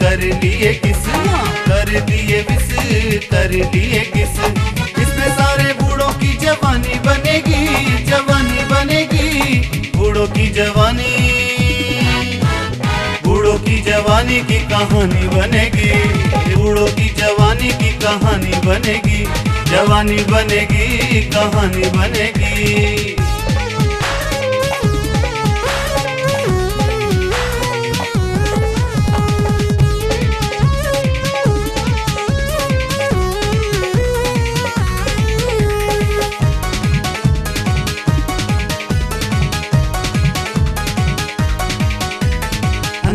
कर लिए किस। कर दिए विस, कर लिए किस। इसमें सारे बूढ़ों की जवानी बनेगी जवानी बनेगी। बूढ़ों की जवानी, बूढ़ों की जवानी की कहानी बनेगी। बूढ़ों की जवानी की कहानी बनेगी, जवानी बनेगी, कहानी बनेगी।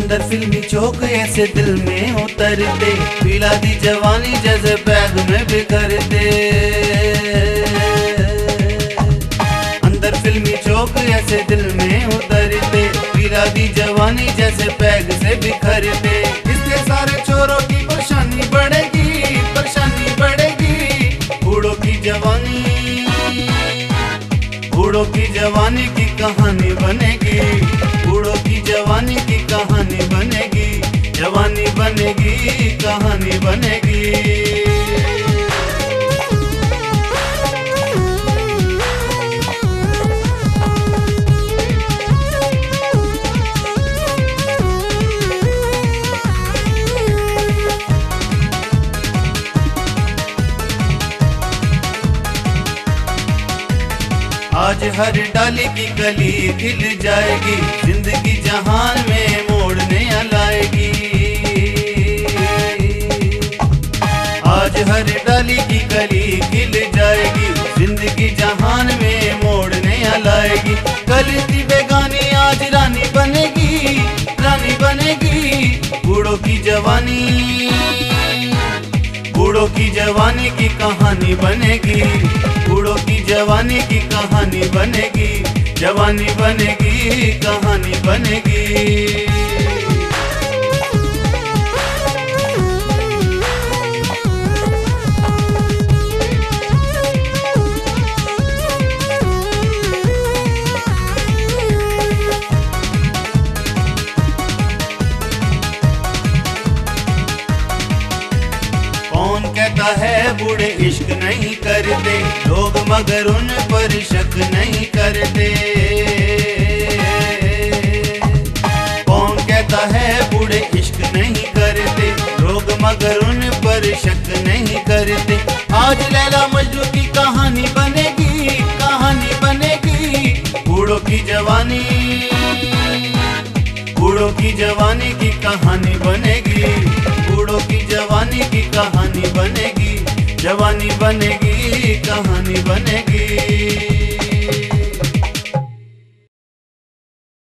अंदर फिल्मी चौक ऐसे दिल में उतरते। पीला दी जवानी जैसे बैग में बिखरते। अंदर फिल्मी चौक ऐसे दिल में उतरते। पीला दी जवानी जैसे बैग से बिखरते। इसके सारे चोरों की परेशानी बढ़ेगी परेशानी बढ़ेगी। बूढ़ों की जवानी, बूढ़ों की जवानी की कहानी बनेगी। बूढ़ों की जवानी की कहानी बनेगी, जवानी बनेगी, कहानी बनेगी। आज हर डाली की कली खिल जाएगी ज़िंदगी जहान में मोड़ने लाएगी। आज हर डाली की कली खिल जाएगी, ज़िंदगी जहान में मोड़ने लाएगी। कल की बेगानी आज रानी बनेगी रानी बनेगी बूढ़ों की जवानी। बूढ़ों की जवानी की कहानी बनेगी, बूढ़ों की जवानी की कहानी बनेगी। जवानी बनेगी, कहानी बनेगी। कहता है, बूढ़े इश्क नहीं करते। लोग मगर उन पर शक नहीं करते। मगर उन पर शक नहीं करते। आज लैला मजनू की कहानी बनेगी कहानी बनेगी। बूढ़ों की जवानी, बूढ़ों की जवानी की कहानी बनेगी। बूढ़ों की जवानी की कहानी बनेगी, जवानी बनेगी, कहानी बनेगी।